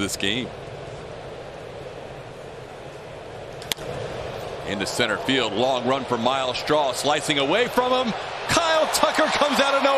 this game. Into center field, long run for Miles Straw, slicing away from him. Kyle Tucker comes out of.